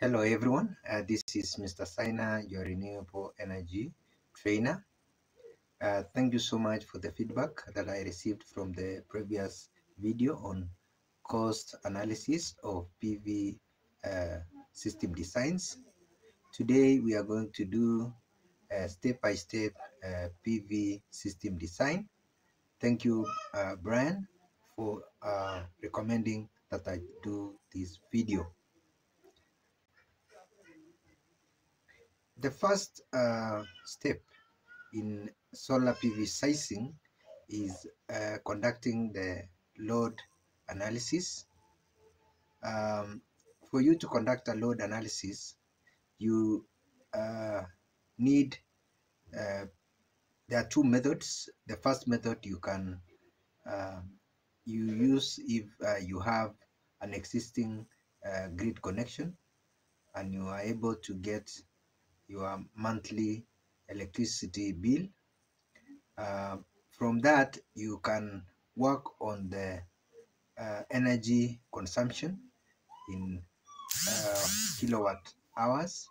Hello everyone, uh, this is Mr. Saina, your renewable energy trainer. Uh, thank you so much for the feedback that I received from the previous video on cost analysis of PV uh, system designs. Today we are going to do a step-by-step uh, PV system design. Thank you, uh, Brian, for uh, recommending that I do this video. The first uh, step in solar PV sizing is uh, conducting the load analysis. Um, for you to conduct a load analysis, you uh, need, uh, there are two methods. The first method you can um, you use if uh, you have an existing uh, grid connection and you are able to get your monthly electricity bill. Uh, from that, you can work on the uh, energy consumption in uh, kilowatt hours,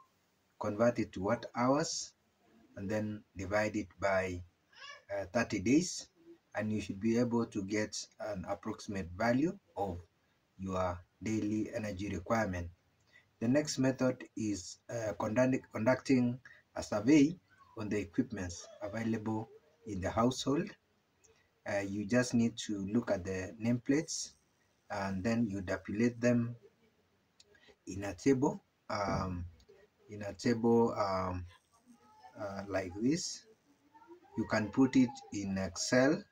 convert it to watt hours, and then divide it by uh, 30 days, and you should be able to get an approximate value of your daily energy requirement. The next method is uh, conduct, conducting a survey on the equipments available in the household. Uh, you just need to look at the nameplates and then you populate them in a table, um, in a table um, uh, like this. You can put it in Excel,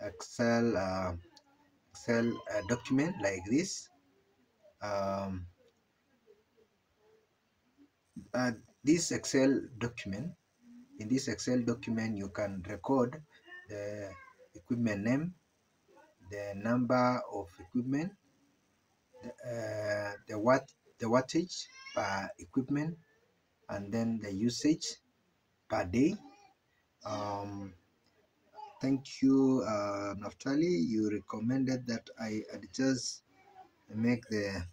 Excel, uh, Excel uh, document like this. Um, uh, this Excel document, in this Excel document, you can record the equipment name, the number of equipment, the, uh, the the wattage per equipment, and then the usage per day. Um, thank you, uh, Naftali. You recommended that I adjust, make the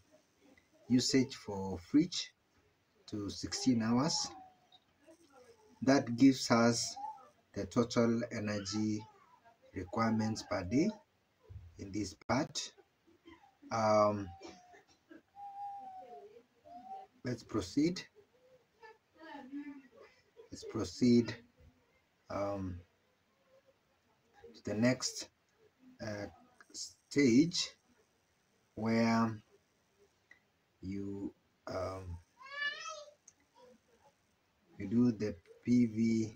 usage for fridge to 16 hours. That gives us the total energy requirements per day in this part. Um, let's proceed. Let's proceed um, to the next uh, stage where you um, you do the PV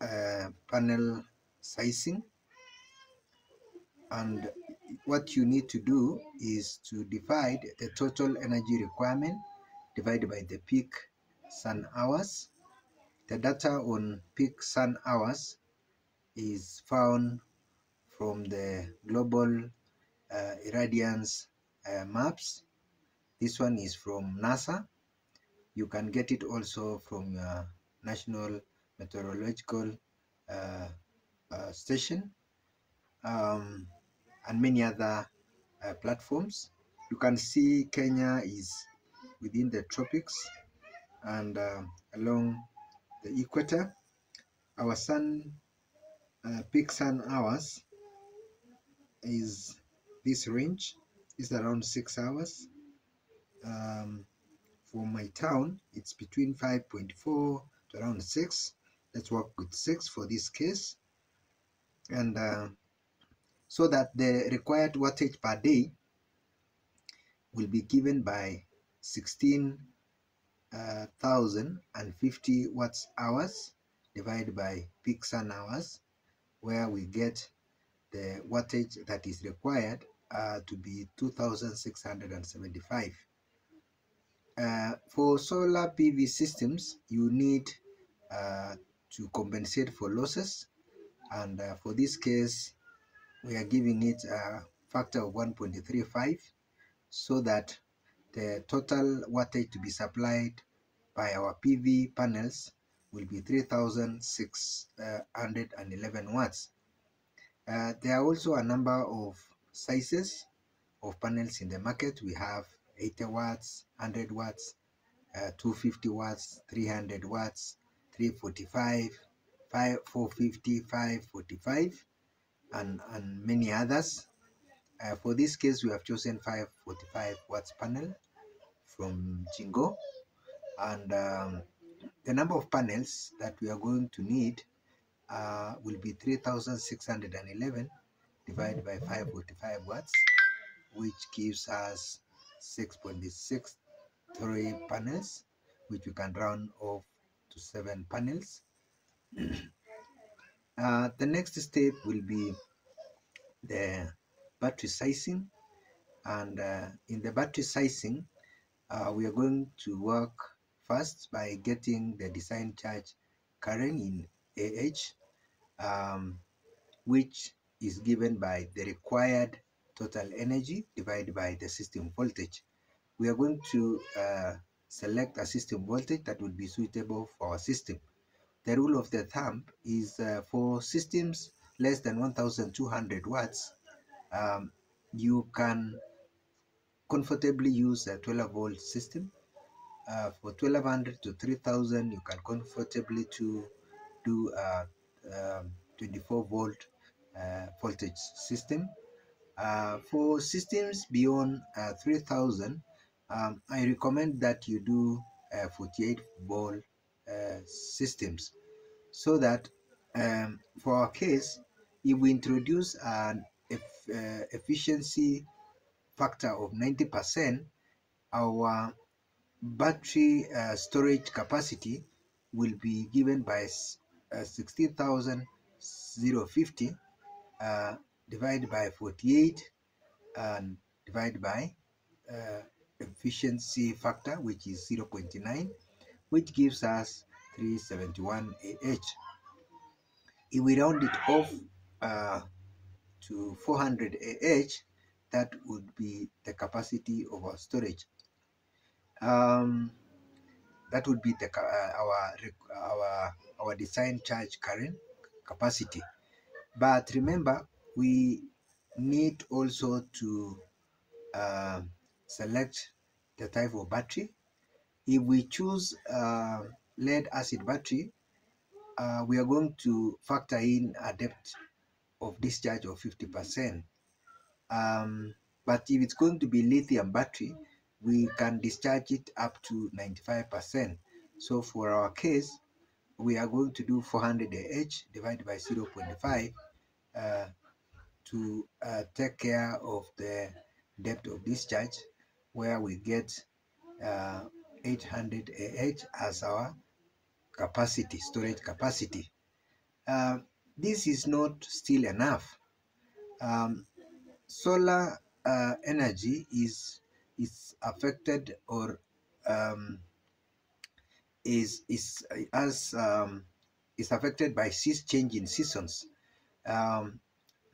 uh, panel sizing and what you need to do is to divide the total energy requirement divided by the peak sun hours. The data on peak sun hours is found from the global uh, irradiance uh, maps. This one is from NASA you can get it also from national meteorological uh, uh, station um, and many other uh, platforms. You can see Kenya is within the tropics and along the equator. Our sun peak sun hours is this range is around six hours. Um, for my town it's between 5.4 to around 6 let's work with 6 for this case. And uh, so that the required wattage per day will be given by 16,050 uh, watts hours divided by peak sun hours where we get the wattage that is required uh, to be 2675 uh, for solar PV systems, you need uh, to compensate for losses. And uh, for this case, we are giving it a factor of 1.35 so that the total wattage to be supplied by our PV panels will be 3611 watts. Uh, there are also a number of sizes of panels in the market. We have 80 watts, 100 watts, uh, 250 watts, 300 watts, 345, 5, 450, 545, and, and many others. Uh, for this case, we have chosen 545 watts panel from Jinko. And um, the number of panels that we are going to need uh, will be 3611 divided by 545 watts, which gives us 6.63 panels, which we can round off to 7 panels. uh, the next step will be the battery sizing and uh, in the battery sizing uh, we are going to work first by getting the design charge current in AH um, which is given by the required total energy divided by the system voltage. We are going to uh, select a system voltage that would be suitable for our system. The rule of the thumb is uh, for systems less than 1200 watts, um, you can comfortably use a 12 volt system. Uh, for 1200 to 3000, you can comfortably to do a um, 24 volt uh, voltage system. Uh, for systems beyond uh, 3000, um, I recommend that you do 48 volt systems so that um, for our case, if we introduce an efficiency factor of 90%, our battery uh, storage capacity will be given by uh, 16,050 divided by 48 and divided by uh, efficiency factor which is 0.9 which gives us 371 AH. If we round it off uh, to 400 AH, that would be the capacity of our storage. Um, that would be the uh, our our our design charge current capacity. But remember, we need also to uh, select the type of battery. If we choose uh, lead acid battery, uh, we are going to factor in a depth of discharge of 50%. Um, but if it's going to be lithium battery, we can discharge it up to 95%. So for our case, we are going to do 400 AH divided by 0.5 uh, to uh, take care of the depth of discharge where we get uh, 800 AH as our capacity, storage capacity. Uh, this is not still enough. Um, solar uh, energy is is affected or um, is is as um, is affected by change in seasons. Um,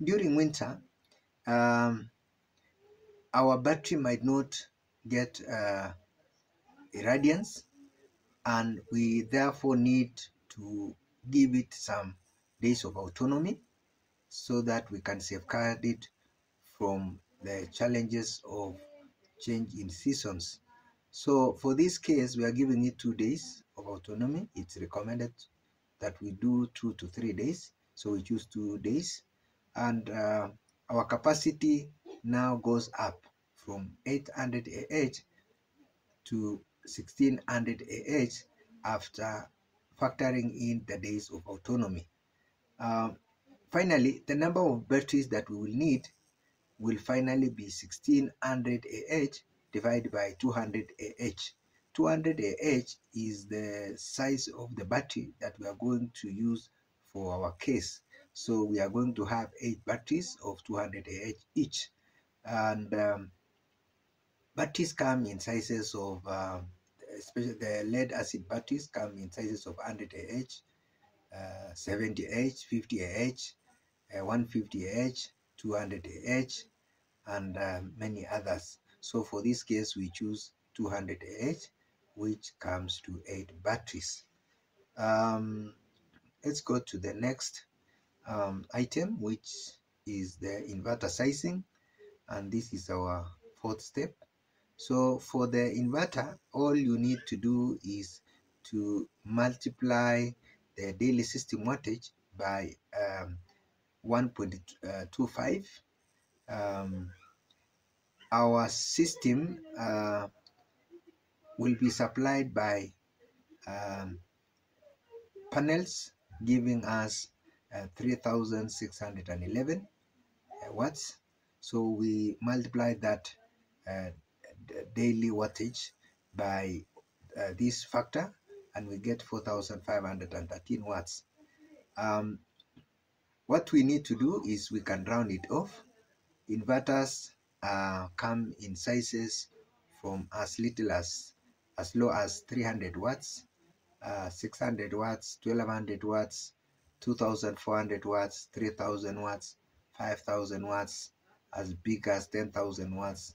during winter, um, our battery might not get uh, irradiance, and we therefore need to give it some days of autonomy so that we can safeguard it from the challenges of change in seasons. So for this case, we are giving it two days of autonomy. It's recommended that we do two to three days. So we choose two days. And uh, our capacity now goes up from 800 AH to 1600 AH after factoring in the days of autonomy. Uh, finally, the number of batteries that we will need will finally be 1600 AH divided by 200 AH. 200 AH is the size of the battery that we are going to use for our case. So we are going to have eight batteries of 200 AH each. And um, batteries come in sizes of, um, especially the lead acid batteries come in sizes of 100 AH, uh, 70 AH, 50 AH, uh, 150 AH, 200 AH, and uh, many others. So for this case, we choose 200 AH, which comes to 8 batteries. Um, let's go to the next um, item, which is the inverter sizing. And this is our fourth step. So for the inverter, all you need to do is to multiply the daily system wattage by um, 1.25. Um, our system uh, will be supplied by um, panels giving us uh, 3611 uh, watts. So we multiply that uh, daily wattage by uh, this factor and we get 4513 watts. Um, what we need to do is we can round it off. Inverters uh, come in sizes from as little as as low as 300 watts uh, 600 watts 1200 watts 2400 watts 3000 watts 5000 watts as big as 10,000 watts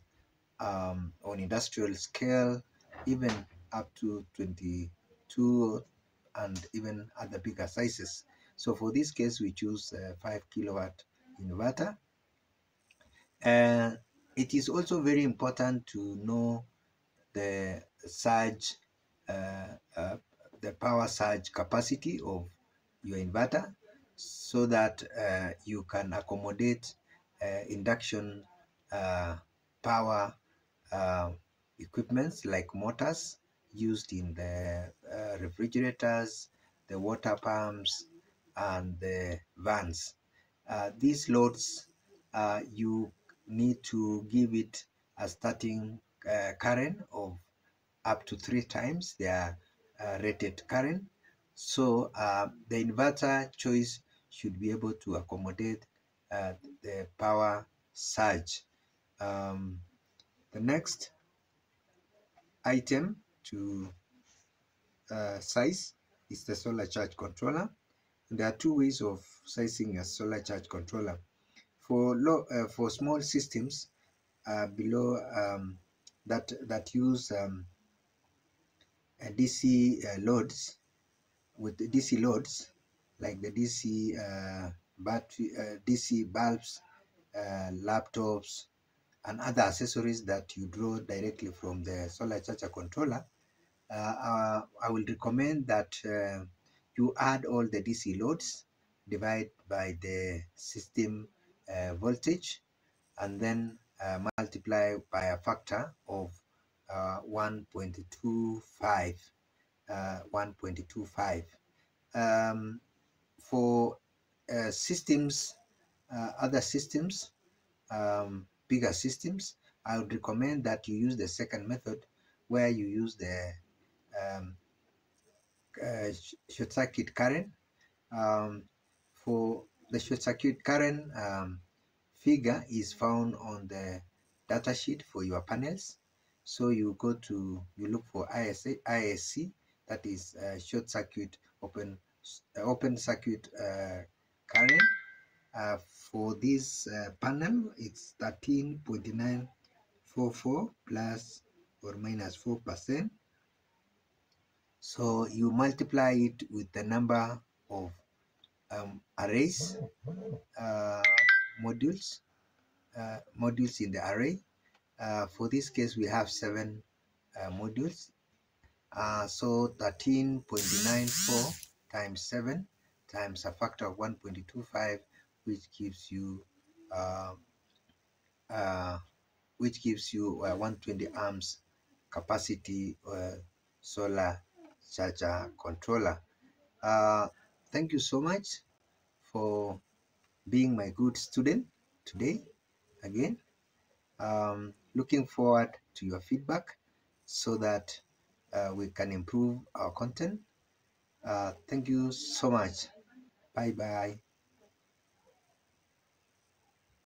um, on industrial scale even up to 22 and even other bigger sizes. So for this case we choose a 5 kilowatt inverter. And it is also very important to know the surge uh, uh, the power surge capacity of your inverter so that uh, you can accommodate uh, induction uh, power uh, equipments like motors used in the uh, refrigerators, the water pumps, and the vans. Uh, these loads, you need to give it a starting current of up to three times their rated current so uh, the inverter choice should be able to accommodate uh, the power surge. Um, the next item to uh, size is the solar charge controller. There are two ways of sizing a solar charge controller. For low, uh, for small systems uh, below um, that that use um, DC uh, loads, with the DC loads like the DC uh, battery, uh, DC bulbs, uh, laptops, and other accessories that you draw directly from the solar charger controller, uh, uh, I will recommend that uh, you add all the DC loads, divide by the system voltage, and then multiply by a factor of 1.25 uh, 1.25. Um, for uh, systems, uh, other systems, um, bigger systems, I would recommend that you use the second method where you use the um, uh, short circuit current. Um, for the short circuit current um, figure is found on the data sheet for your panels. So you go to, you look for ISA, ISC that is uh, short circuit open uh, open circuit uh, current. Uh, for this panel it's 13.944 plus or minus 4 percent. So you multiply it with the number of um, arrays modules modules in the array. For this case we have seven modules uh, so 13.94 times 7 times a factor of 1.25 which gives you uh, uh, which gives you uh, 120 amps capacity uh, solar charger controller. Uh, thank you so much for being my good student today again. Um, looking forward to your feedback so that uh, we can improve our content. Uh, thank you so much. Bye bye.